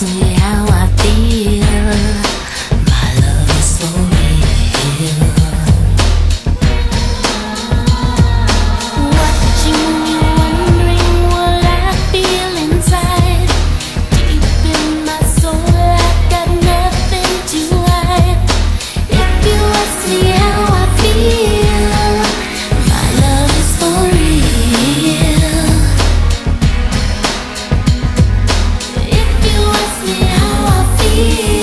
Yes. You.